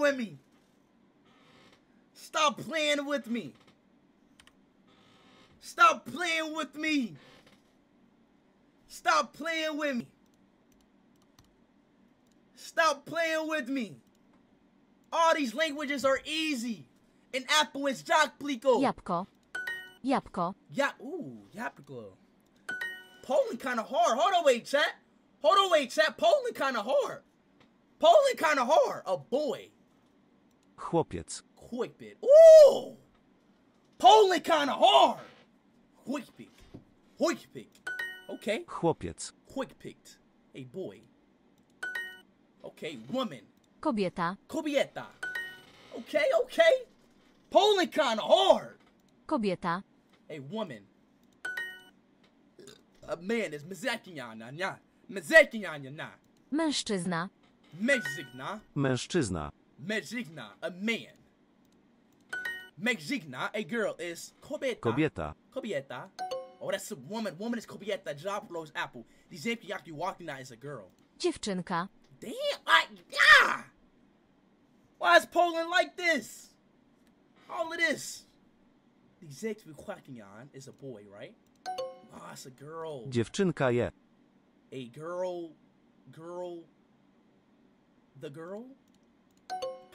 with me. Stop playing with me. Stop playing with me. Stop playing with me. Stop playing with me. All these languages are easy. In Apple is Jokpliko. Jabłko. Jabłko. Yeah, ooh, Yapiko. Poland kind of hard. Hold on, wait, chat. Hold on, wait, chat. Poland kind of hard. Poland kind of hard. A boy. Chłopiec. Quick bit. Ooh! Poland kind of hard. Quick pick. Quick pick. Okay. Chłopiec. Quick picked. A boy. Okay, woman. Kobieta. Kobieta. Okay, okay. Poland kind of hard. Kobieta. A woman. A man is mzekinyanya nya. Mzekinyanya na. Mężczyzna. Mexigna. Mężczyzna. Mexigna. A man. Mexigna. A girl is kobieta. Kobieta. Kobieta. Oh, that's a woman. Woman is kobieta. Job blows apple. The Zempi Yaki walking now is a girl. Dziewczynka. Damn. I, yeah. Why is Poland like this? All of this. The Zex we quacking on is a boy, right? Ah, it's a girl. Dziewczynka je. A girl. Girl. The girl?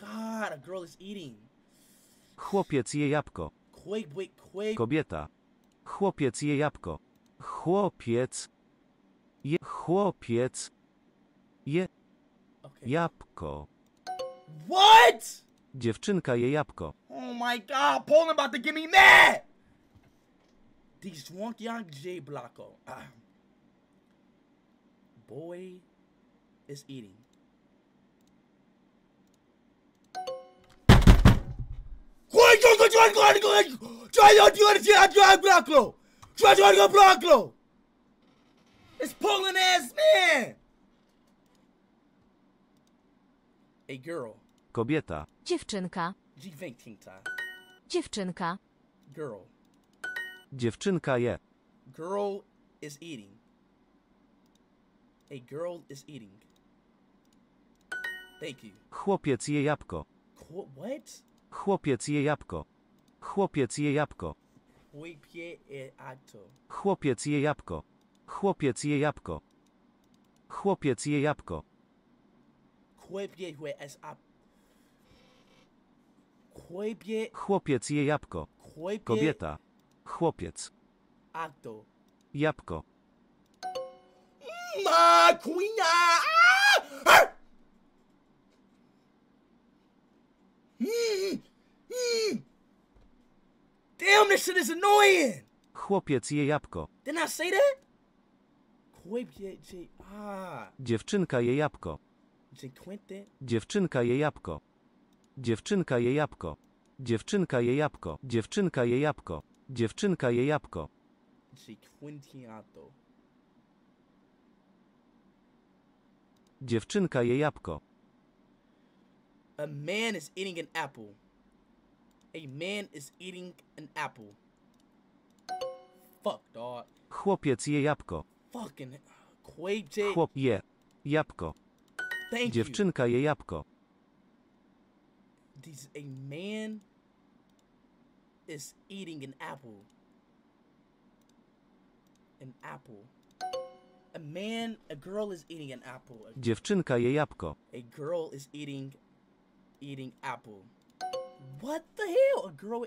God, a girl is eating. Chłopiec je jabłko. Quake, wait, quake. Kobieta. Chłopiec je jabłko. Chłopiec. Je. Chłopiec. Je Okay. jabłko. What? Dziewczynka je jabłko. Oh my god, Poland about to get me mad! These drunk young J Blocko. Ah. Boy is eating. It's Poland ass man! A girl. Kobieta. Dziewczynka. Dziewczynka. Girl. Dziewczynka je. Girl is eating. A girl is eating. Thank you. Chłopiec je jabłko. What? Chłopiec je jabłko. Chłopiec je jabłko. Chłopiec je jabłko. Chłopiec je jabłko. Chłopiec je jabłko. Chłopiec je jabłko. Pie. Kobieta. Chłopiec. Acto. Jabłko. Ma. This shit is annoying. Chłopiec je jabłko. Didn't I say that? Koi pie J. Ah. Dziewczynka je jabłko. Quinte. Dziewczynka je jabłko. Dziewczynka je jabłko. Dziewczynka je jabłko. Dziewczynka je jabłko. Dziewczynka je jabłko. Dziewczynka je jabłko. A man is eating an apple. A man is eating an apple. Fuck, dog. Chłopiec je jabłko. Fucking Quay J. Chłop je. Jabłko. Thank you. Dziewczynka je jabłko. This a man is eating an apple. An apple. A man, a girl is eating an apple. A, Dziewczynka je jabłko. a girl is eating, eating apple. What the hell? A girl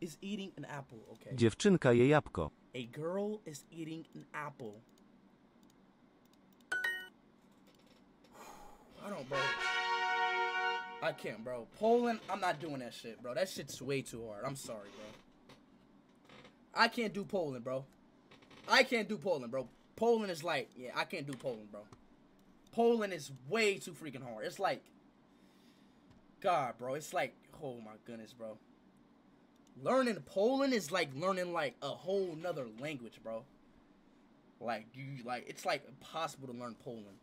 is eating an apple. Okay. Dziewczynka je jabłko. A girl is eating an apple. I don't, bro. I can't, bro. Poland, I'm not doing that shit, bro. That shit's way too hard. I'm sorry, bro. I can't do Poland, bro. I can't do Poland, bro. Poland is like, yeah, I can't do Poland, bro. Poland is way too freaking hard. It's like, God, bro. It's like, oh my goodness, bro. Learning Poland is like learning like a whole nother language, bro. Like you, like it's like impossible to learn Poland.